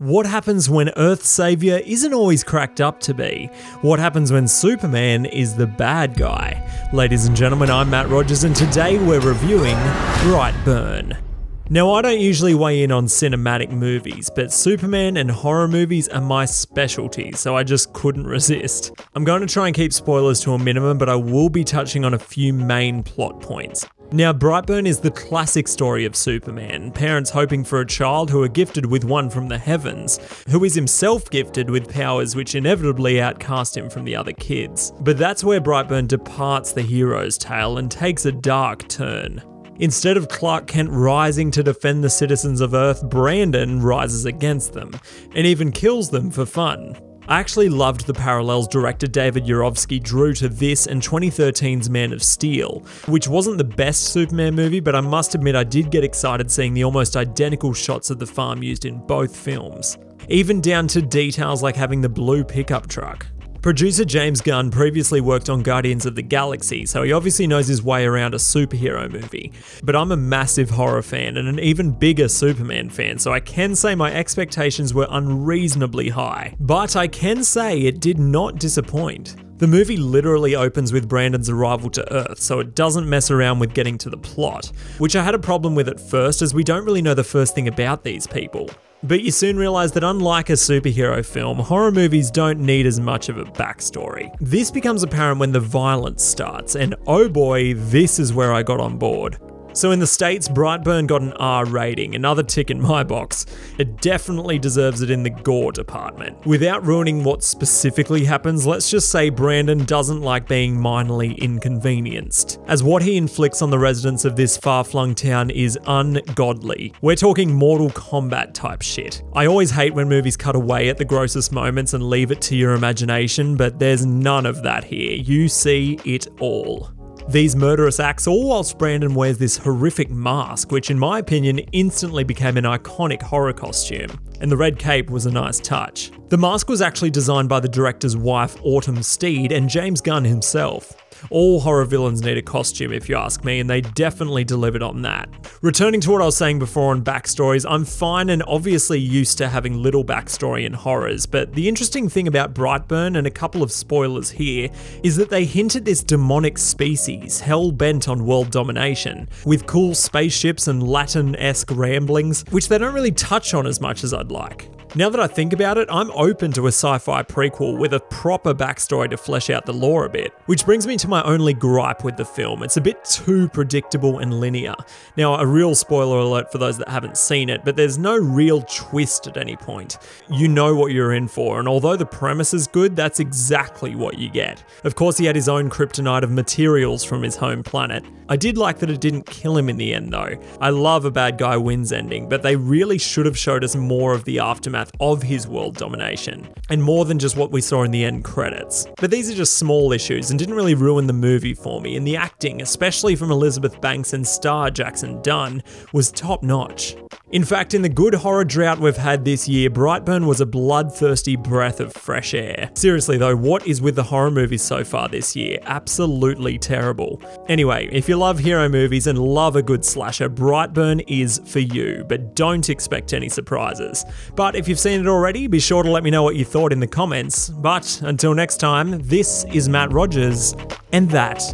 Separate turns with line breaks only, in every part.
What happens when Earth's savior isn't always cracked up to be? What happens when Superman is the bad guy? Ladies and gentlemen, I'm Matt Rogers, and today we're reviewing Brightburn. Now, I don't usually weigh in on cinematic movies, but Superman and horror movies are my specialty, so I just couldn't resist. I'm going to try and keep spoilers to a minimum, but I will be touching on a few main plot points. Now, Brightburn is the classic story of Superman, parents hoping for a child who are gifted with one from the heavens, who is himself gifted with powers which inevitably outcast him from the other kids. But that's where Brightburn departs the hero's tale and takes a dark turn. Instead of Clark Kent rising to defend the citizens of Earth, Brandon rises against them, and even kills them for fun. I actually loved the parallels director David Yarovesky drew to this and 2013's Man of Steel, which wasn't the best Superman movie, but I must admit I did get excited seeing the almost identical shots of the farm used in both films. Even down to details like having the blue pickup truck. Producer James Gunn previously worked on Guardians of the Galaxy, so he obviously knows his way around a superhero movie. But I'm a massive horror fan and an even bigger Superman fan, so I can say my expectations were unreasonably high. But I can say it did not disappoint. The movie literally opens with Brandon's arrival to Earth, so it doesn't mess around with getting to the plot, which I had a problem with at first as we don't really know the first thing about these people. But you soon realise that unlike a superhero film, horror movies don't need as much of a backstory. This becomes apparent when the violence starts, and oh boy, this is where I got on board. So in the States, Brightburn got an R rating, another tick in my box. It definitely deserves it in the gore department. Without ruining what specifically happens, let's just say Brandon doesn't like being minorly inconvenienced, as what he inflicts on the residents of this far-flung town is ungodly. We're talking Mortal Kombat type shit. I always hate when movies cut away at the grossest moments and leave it to your imagination, but there's none of that here. You see it all. These murderous acts, all whilst Brandon wears this horrific mask, which in my opinion instantly became an iconic horror costume. And the red cape was a nice touch. The mask was actually designed by the director's wife, Autumn Steed, and James Gunn himself. All horror villains need a costume, if you ask me, and they definitely delivered on that. Returning to what I was saying before on backstories, I'm fine and obviously used to having little backstory in horrors, but the interesting thing about Brightburn, and a couple of spoilers here, is that they hint at this demonic species, hell bent on world domination, with cool spaceships and Latin esque ramblings, which they don't really touch on as much as I'd like. Now that I think about it, I'm open to a sci fi prequel with a proper backstory to flesh out the lore a bit. Which brings me to my only gripe with the film it's a bit too predictable and linear. Now, a real spoiler alert for those that haven't seen it, but there's no real twist at any point. You know what you're in for, and although the premise is good, that's exactly what you get. Of course, he had his own kryptonite of materials from his home planet. I did like that it didn't kill him in the end, though. I love a bad guy wins ending, but they really should have showed us more of the aftermath aftermath of his world domination, and more than just what we saw in the end credits. But these are just small issues and didn't really ruin the movie for me, and the acting, especially from Elizabeth Banks and star Jackson Dunn, was top notch. In fact, in the good horror drought we've had this year, Brightburn was a bloodthirsty breath of fresh air. Seriously though, what is with the horror movies so far this year? Absolutely terrible. Anyway, if you love hero movies and love a good slasher, Brightburn is for you, but don't expect any surprises. But if you've seen it already, be sure to let me know what you thought in the comments. But until next time, this is Matt Rogers, and that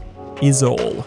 is all.